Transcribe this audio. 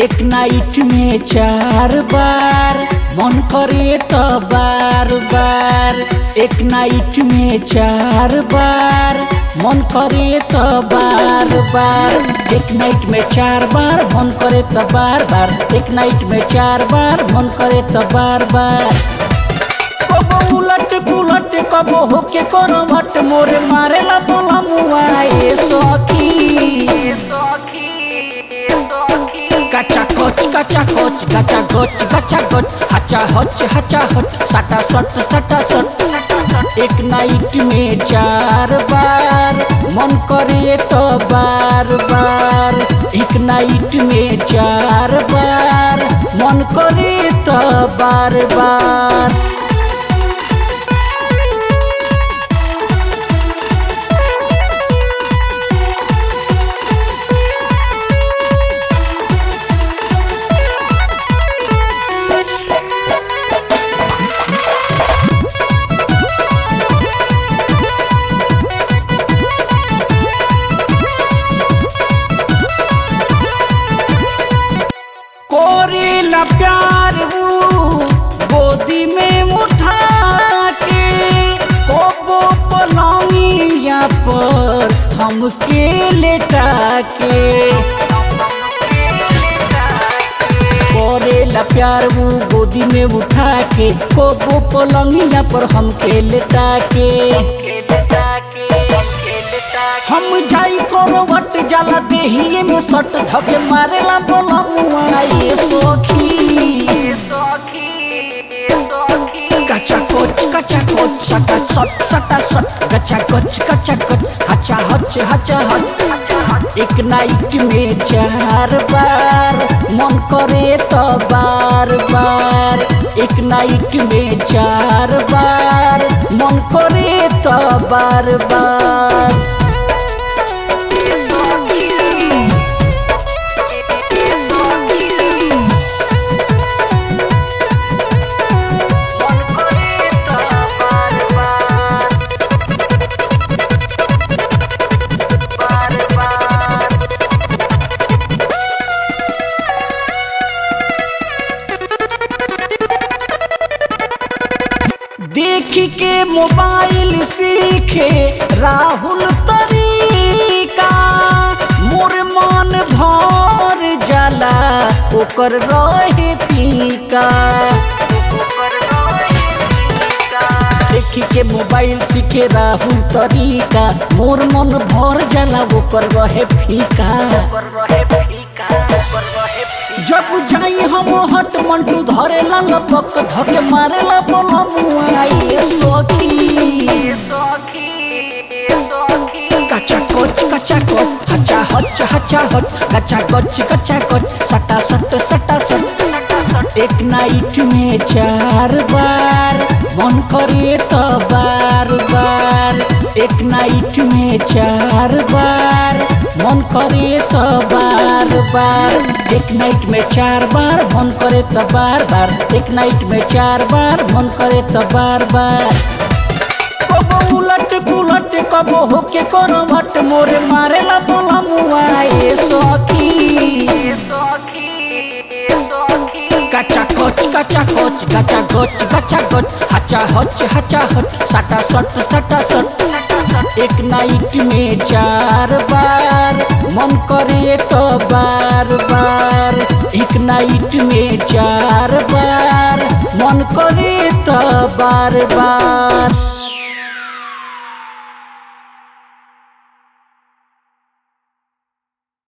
एक नाइट में चार बार, मन करे तो बार बार। एक नाइट में चार बार, मन करे तो बार बार। एक नाइट में चार बार, मन करे तो बार बार। एक नाइट में चार बार, मन करे तो बार बार। कबो उलट पुलट, कबो होके कोनो भट मोरे मारेला बोला मुआ मुआए सखी। कच्चा कोच gacha गोच hacha गोच hacha होच sata sot sata सट एक नाइट में चार बार, मन करे तो बार बार। एक नाइट में चार बार, मन करे तो बार बार। हमके लेटा के। प्यार वो गोदी में उठा के कोबो पलंगिया पर हमके लेटा के। हम जाई कोनो वट जाला, देहिए में सट धके मारेला बोला मुआए सखी एक नाइट में चार बार, मन करे तो बार बार। एक नाइट में चार बार, मन करे तो बार बार। मोबाइल सीखे, राहुल तरीका। मोर मन भर जाला, ओकर रहे पीका। के मोबाइल सीखे, राहुल तरीका। मोर मन भर जाला, ओकर रहे फीका जब जाई हम हट, मंटू धरे ला, लपक, धके मारे ला, बोला मुआई सखी कच्चा कोच हचा हच हचा हच कच्चा कोच कच्चा कोच सटा सट सटा सट एक नाइट में चार बार, मन करे तो बार बार। एक नाइट में चार बार, मन करे तो बार बार। एक नाइट में चार बार, मन करे तो बार बार। एक नाइट में चार बार, मन करे तो बार बार। उलट पुलट कबो होके कोनो भट मोरे मारेला बोला कच्चा कोच कोच हचा होच हचा होच, सटा सट सटा सट। एक नाइट में चार बार, मन करे तो बार बार। एक नाइट में चार बार, मन करे तो बार बार।